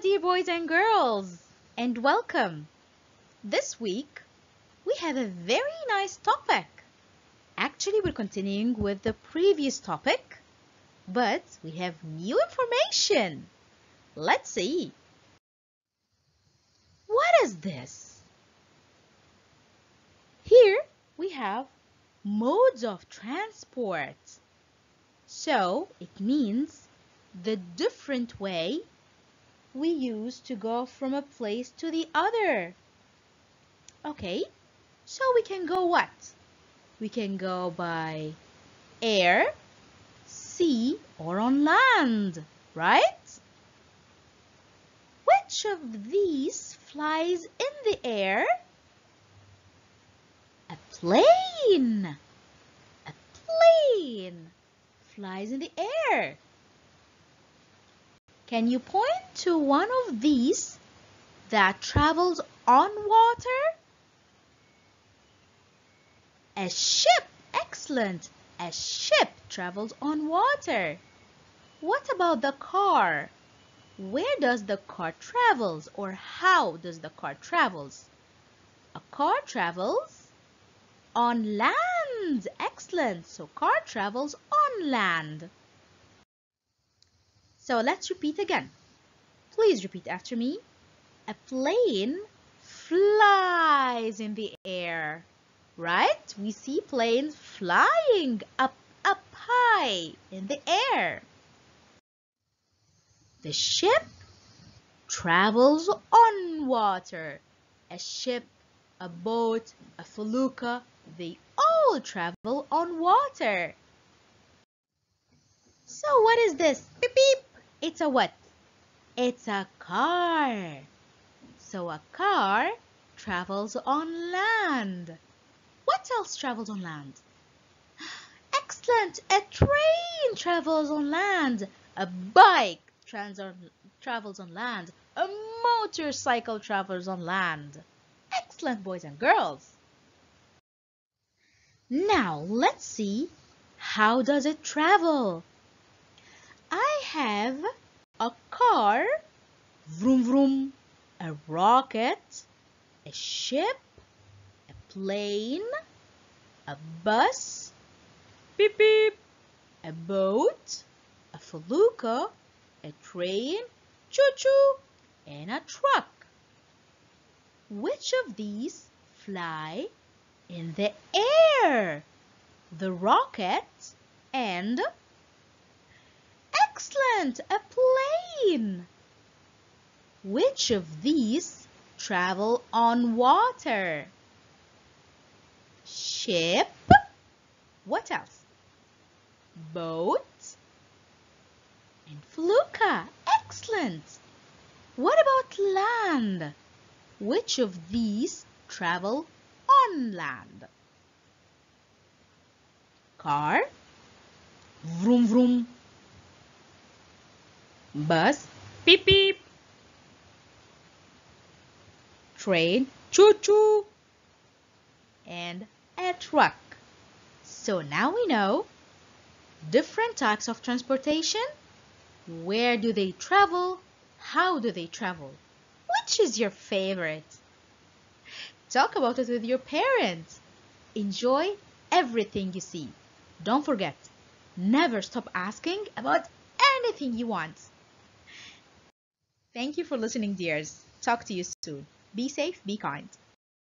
Dear boys and girls, and welcome. This week, we have a very nice topic. Actually, we're continuing with the previous topic, but we have new information. Let's see. What is this? Here we have modes of transport. So it means the different way we use to go from a place to the other. Okay, so we can go what? We can go by air, sea, or on land, right? Which of these flies in the air? A plane. A plane flies in the air. Can you point to one of these that travels on water? A ship. Excellent. A ship travels on water. What about the car? Where does the car travels or how does the car travels? A car travels on land. Excellent. So car travels on land. So let's repeat again. Please repeat after me. A plane flies in the air. Right? We see planes flying up, up high in the air. The ship travels on water. A ship, a boat, a felucca, they all travel on water. So what is this? Beep beep. It's a what? It's a car. So a car travels on land. What else travels on land? Excellent! A train travels on land. A bike travels on land. A motorcycle travels on land. Excellent, boys and girls. Now, let's see how does it travel? Have a car, vroom vroom, a rocket, a ship, a plane, a bus, beep beep, a boat, a felucca, a train, choo-choo, and a truck. Which of these fly in the air? The rocket and Excellent! A plane! Which of these travel on water? Ship. What else? Boat. And felucca. Excellent! What about land? Which of these travel on land? Car. Vroom vroom bus. Beep beep. Train. Choo choo. And a truck. So now we know different types of transportation. Where do they travel? How do they travel? Which is your favorite? Talk about it with your parents. Enjoy everything you see. Don't forget never stop asking about anything you want Thank you for listening, dears. Talk to you soon. Be safe, be kind.